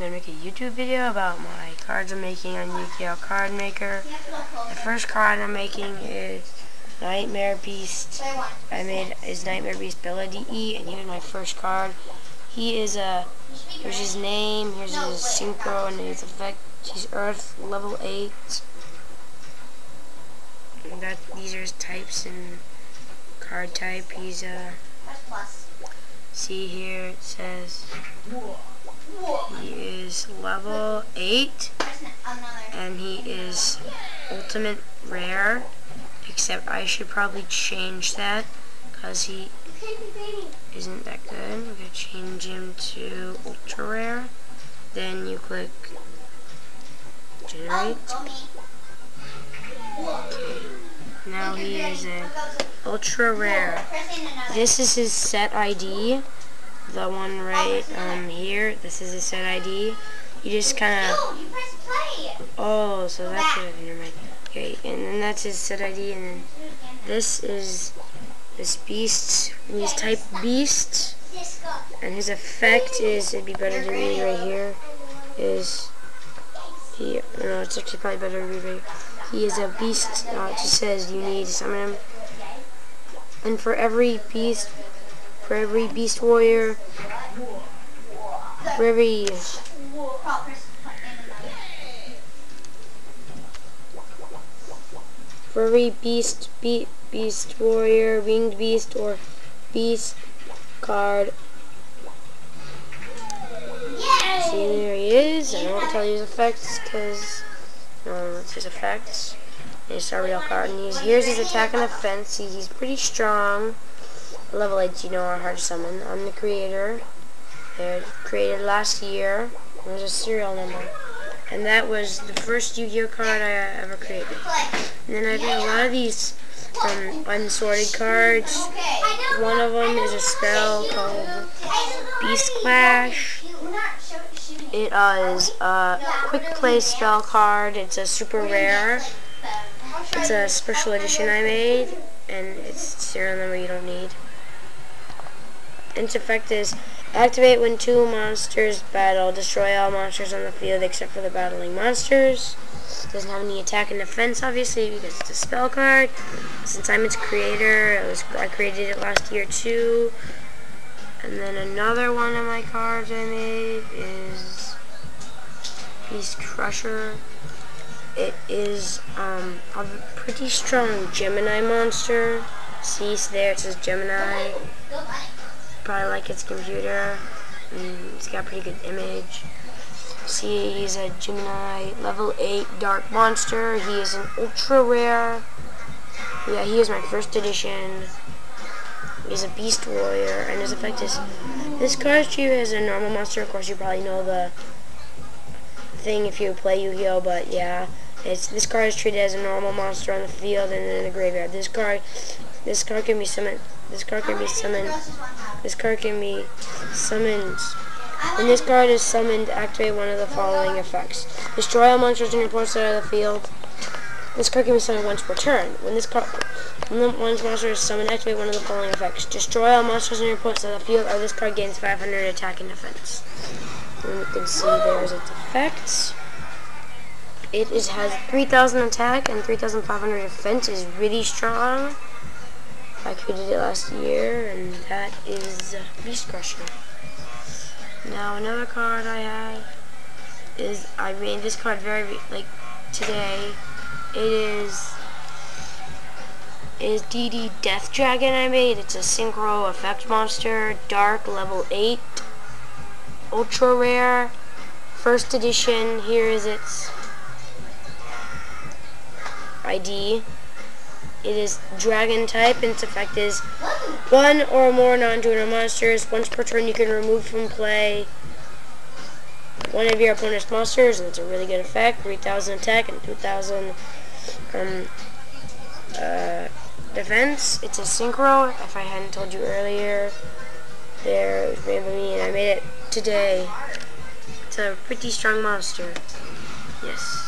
I'm gonna make a YouTube video about my cards I'm making on Yu-Gi-Oh! Card Maker. The first card I'm making is Nightmare Beast. I made is Nightmare Beast Bella DE, and here's my first card. He is a, here's his name, here's his synchro, and his effect. He's Earth, level 8. And that, these are his types and card type. He's a, see here, it says, he is level 8, and he is ultimate rare, except I should probably change that, because he isn't that good. We're going to change him to ultra rare. Then you click generate. Okay. Now he is a ultra rare. This is his set ID the one right um, here. This is a set ID. You just kind of. Oh, so that's it. Never mind. Okay, and then that's his set ID, and then this is this beast. He's type beast, and his effect is. It'd be better to read right here. Is he? No, it's actually probably better to read right. He is a beast. Uh, it just says you need to summon him, and for every beast for every beast warrior, for every for every beast, be, beast warrior, winged beast, or beast card. See, there he is. I won't tell you his effects because no, that's his effects. Here's our real card, and he's, here's his attack and defense. See, he's pretty strong level 8 you know are hard to summon. I'm the creator. They're created last year. There's a serial number. And that was the first Yu-Gi-Oh card I ever created. And then I've made a lot of these um, unsorted cards. One of them is a spell called Beast Clash. It uh, is a quick play spell card. It's a super rare. It's a special edition I made, and it's serial number you don't need. Its effect is activate when two monsters battle. Destroy all monsters on the field except for the battling monsters. Doesn't have any attack and defense, obviously, because it's a spell card. Since I'm its creator, it was I created it last year too. And then another one of my cards I made is Beast Crusher. It is um, a pretty strong Gemini monster. See, there it says Gemini probably like its computer. It's got a pretty good image. See, he's a Gemini level 8 Dark Monster. He is an ultra rare. Yeah, he is my first edition. He's a Beast Warrior, and his effect is this card is treated as a normal monster. Of course, you probably know the thing if you play Yu-Gi-Oh, but yeah, it's this card is treated as a normal monster on the field and in the graveyard. This card, this card can be summoned. This card can be summoned this card can be summoned. When this card is summoned, activate one of the following effects. Destroy all monsters in your opponent's side of the field. This card can be summoned once per turn. When this card when the one monster is summoned, activate one of the following effects. Destroy all monsters in your opponent's side of the field, or this card gains 500 attack and defense. And you can see there's its effects. It is, has 3,000 attack and 3,500 defense. is really strong. I created it last year, and that is Beast Crusher. Now another card I have is I made this card very like today. It is is DD Death Dragon I made. It's a synchro effect monster, dark level 8, ultra rare, first edition. Here is its ID. It is dragon type, and its effect is one or more non-tuner monsters. Once per turn, you can remove from play one of your opponent's monsters, and it's a really good effect. 3,000 attack and 2,000 um, uh, defense. It's a synchro, if I hadn't told you earlier. There, it was made by me, and I made it today. It's a pretty strong monster. Yes.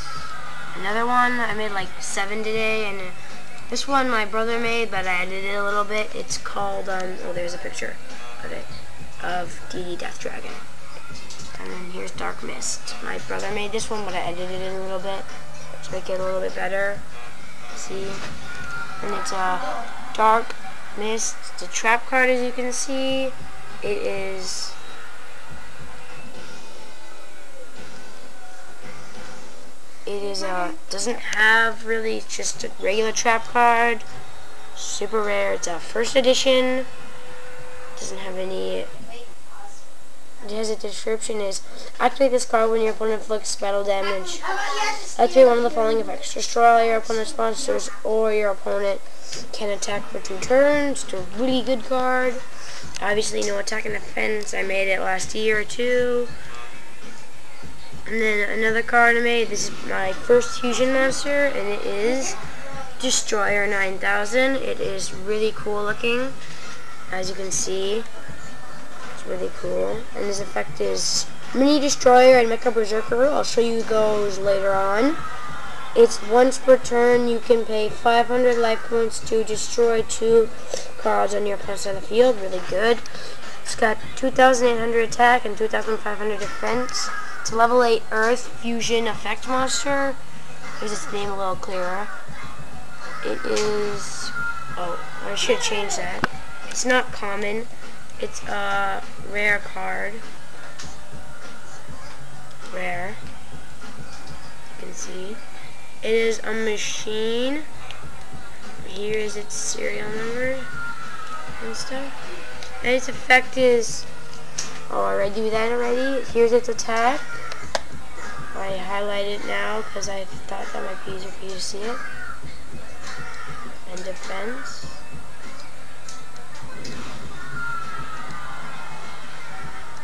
Another one, I made like seven today, and this one my brother made, but I edited it a little bit. It's called, um, oh, there's a picture of it, of DD Death Dragon. And then here's Dark Mist. My brother made this one, but I edited it a little bit to make it a little bit better. See? And it's a Dark Mist. A trap card, as you can see. It is... It is a doesn't have really just a regular trap card. Super rare. It's a first edition. Doesn't have any it has a description is activate this card when your opponent inflicts battle damage. Activate one of the following effects. Destroy your opponent's monsters or your opponent can attack for two turns. It's a really good card. Obviously no attack and defense. I made it last year or two. And then another card I made. This is my first fusion monster and it is Destroyer 9000. It is really cool looking as you can see It's really cool. And his effect is Mini Destroyer and Mecha Berserker. I'll show you those later on. It's once per turn you can pay 500 life points to destroy two cards on your opponent's side of the field. Really good. It's got 2,800 attack and 2,500 defense. It's level 8 Earth Fusion Effect Monster. Here's its name a little clearer. It is... Oh, I should change that. It's not common. It's a rare card. Rare. You can see. It is a machine. Here is its serial number and stuff. And its effect is, oh, I already do that already. Here's its attack. I highlight it now because I thought that might be easier for you to see it. And defense.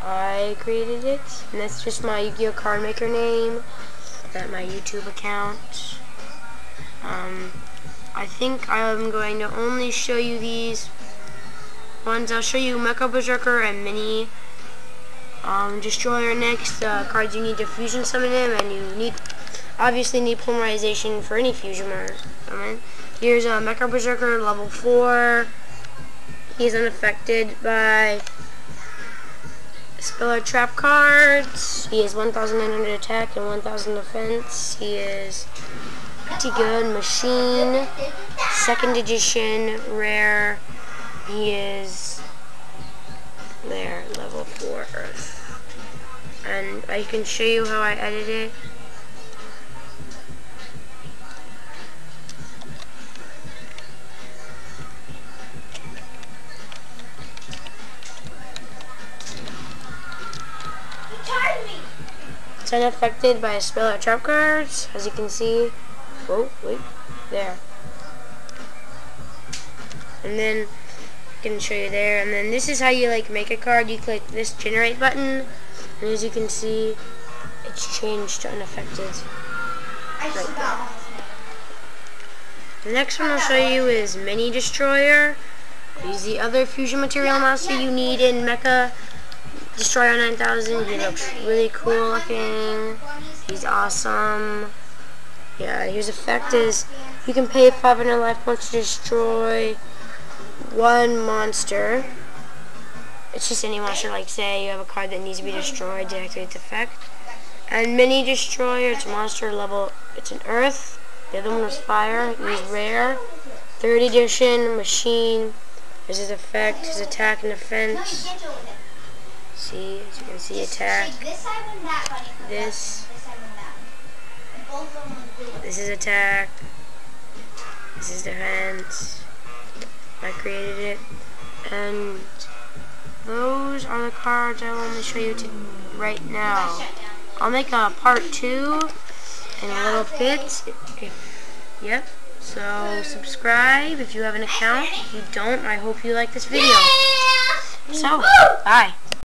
I created it, and that's just my Yu-Gi-Oh card maker name, at my YouTube account. Um, I think I'm going to only show you these ones. I'll show you Mecha Berserker and Mini um, Destroyer next. Uh, cards you need to fusion summon them, and you need obviously need polymerization for any fusion summon. Here's a uh, Mecha Berserker level 4. He's unaffected by Spiller trap cards. He has 1,900 attack and 1,000 defense. He is pretty good. Machine, second edition, rare. He is level 4 Earth. And I can show you how I edit it. It's unaffected by a spell or trap cards, as you can see. Whoa, wait, there. And then can show you there. And then this is how you like make a card. You click this generate button, and as you can see, it's changed to unaffected. Right the next one I'll show you is Mini Destroyer. He's the other fusion material monster you need in Mecha Destroyer 9000. He looks really cool looking. He's awesome. Yeah, his effect is you can pay 500 life points to destroy one monster. It's just any monster, like say you have a card that needs to be destroyed to activate the effect. And Mini Destroyer, it's a monster level, it's an earth. The other one was fire, he's rare. Third edition, machine, This is his effect, his attack and defense. See, as you can see, attack. This. This is attack. This is defense. I created it. And those are the cards I want to show you to right now. I'll make a part two in a little bit. Yep. So subscribe if you have an account. If you don't, I hope you like this video. So, bye.